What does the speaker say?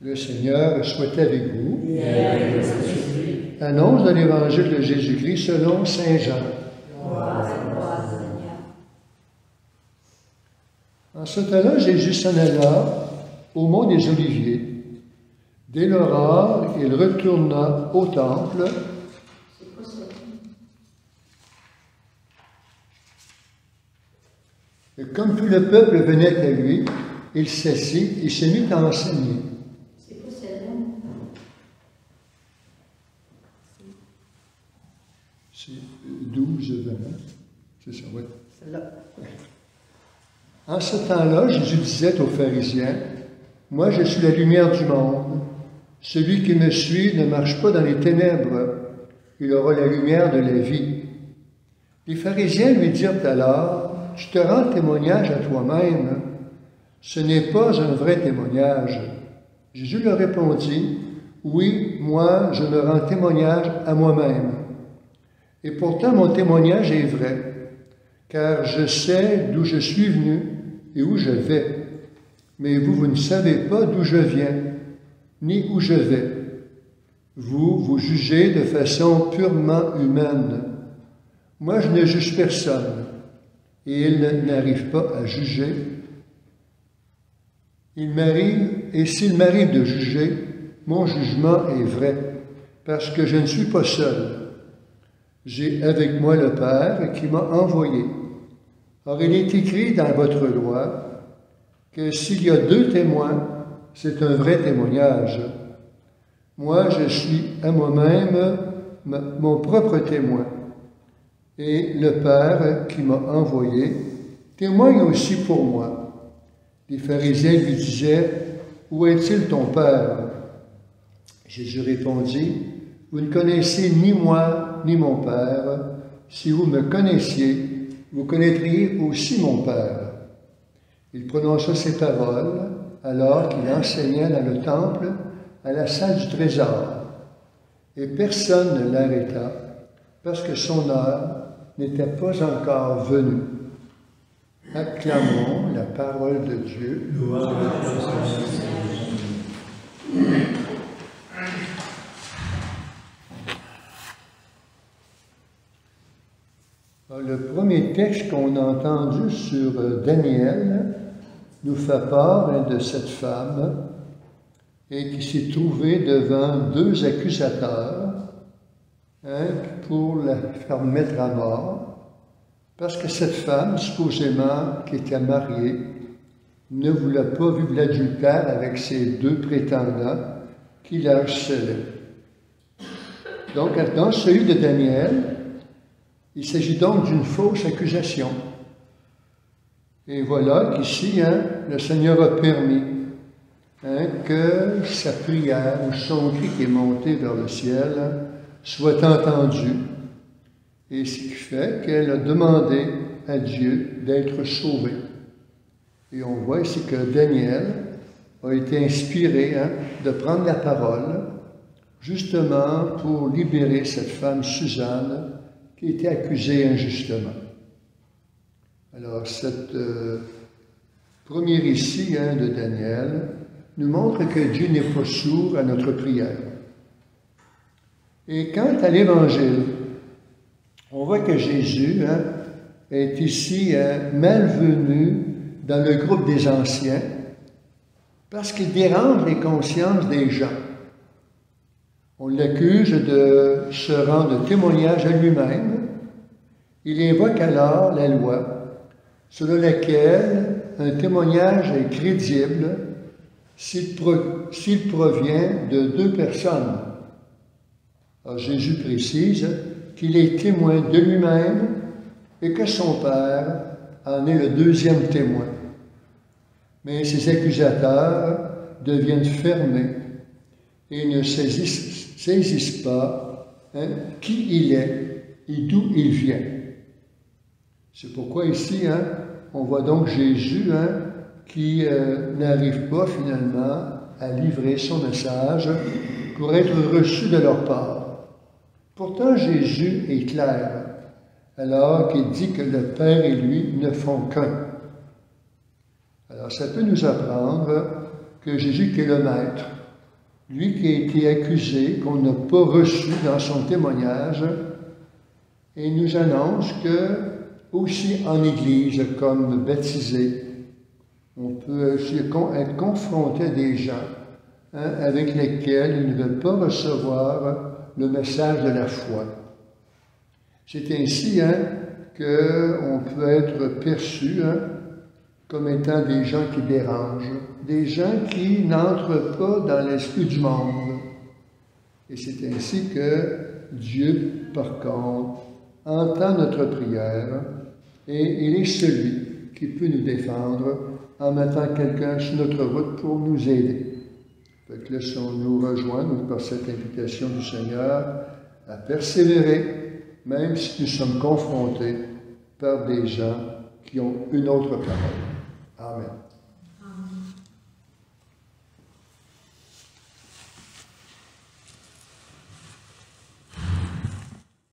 Le Seigneur soit avec vous. Annonce de l'Évangile de Jésus-Christ selon Saint Jean. En ce temps-là, Jésus s'en alla au mont des Oliviers. Dès l'aurore, il retourna au temple. Et comme tout le peuple venait à lui, il s'assit et se mit à enseigner. C'est 12, 20. C'est ça, oui. En ce temps-là, Jésus disait aux pharisiens, Moi je suis la lumière du monde. Celui qui me suit ne marche pas dans les ténèbres, il aura la lumière de la vie. Les pharisiens lui dirent alors, Tu te rends témoignage à toi-même. Ce n'est pas un vrai témoignage. Jésus leur répondit, Oui, moi je me rends témoignage à moi-même. Et pourtant mon témoignage est vrai, car je sais d'où je suis venu et où je vais. Mais vous, vous ne savez pas d'où je viens, ni où je vais. Vous, vous jugez de façon purement humaine. Moi, je ne juge personne, et il n'arrive pas à juger. Il m'arrive, et s'il m'arrive de juger, mon jugement est vrai, parce que je ne suis pas seul. J'ai avec moi le Père qui m'a envoyé. Or, il est écrit dans votre loi que s'il y a deux témoins, c'est un vrai témoignage. Moi, je suis à moi-même mon propre témoin. Et le Père qui m'a envoyé témoigne aussi pour moi. Les pharisiens lui disaient, Où est-il ton Père? Jésus répondit, Vous ne connaissez ni moi ni mon Père. Si vous me connaissiez, vous connaîtriez aussi mon Père. Il prononça ces paroles alors qu'il enseignait dans le temple à la salle du trésor. Et personne ne l'arrêta parce que son heure n'était pas encore venue. Acclamons la parole de Dieu. Le premier texte qu'on a entendu sur Daniel nous fait part de cette femme et qui s'est trouvée devant deux accusateurs hein, pour la faire mettre à mort, parce que cette femme, supposément, qui était mariée, ne voulait pas vivre l'adultère avec ses deux prétendants qui la harcelaient. Donc, dans celui de Daniel, il s'agit donc d'une fausse accusation. Et voilà qu'ici, hein, le Seigneur a permis hein, que sa prière ou son cri qui est monté vers le ciel soit entendu. Et ce qui fait qu'elle a demandé à Dieu d'être sauvée. Et on voit ici que Daniel a été inspiré hein, de prendre la parole justement pour libérer cette femme Suzanne qui était accusée injustement. Alors, cette euh, premier récit hein, de Daniel nous montre que Dieu n'est pas sourd à notre prière. Et quant à l'Évangile, on voit que Jésus hein, est ici hein, malvenu dans le groupe des anciens parce qu'il dérange les consciences des gens. On l'accuse de se rendre témoignage à lui-même. Il invoque alors la loi selon laquelle un témoignage est crédible s'il provient de deux personnes. Alors Jésus précise qu'il est témoin de lui-même et que son Père en est le deuxième témoin. Mais ses accusateurs deviennent fermés et ne saisissent, pas hein, qui il est et d'où il vient. C'est pourquoi ici, hein, on voit donc Jésus hein, qui euh, n'arrive pas finalement à livrer son message pour être reçu de leur part. Pourtant, Jésus est clair alors qu'il dit que le Père et lui ne font qu'un. Alors, ça peut nous apprendre que Jésus qui est le Maître, lui qui a été accusé, qu'on n'a pas reçu dans son témoignage, et nous annonce que, aussi en Église, comme baptisé, on peut être confronté à des gens hein, avec lesquels ils ne veulent pas recevoir le message de la foi. C'est ainsi hein, qu'on peut être perçu hein, comme étant des gens qui dérangent, des gens qui n'entrent pas dans l'esprit du monde. Et c'est ainsi que Dieu, par contre, entend notre prière et il est celui qui peut nous défendre en mettant quelqu'un sur notre route pour nous aider. Fait que laissons-nous rejoindre par cette invitation du Seigneur à persévérer, même si nous sommes confrontés par des gens qui ont une autre parole. Amen.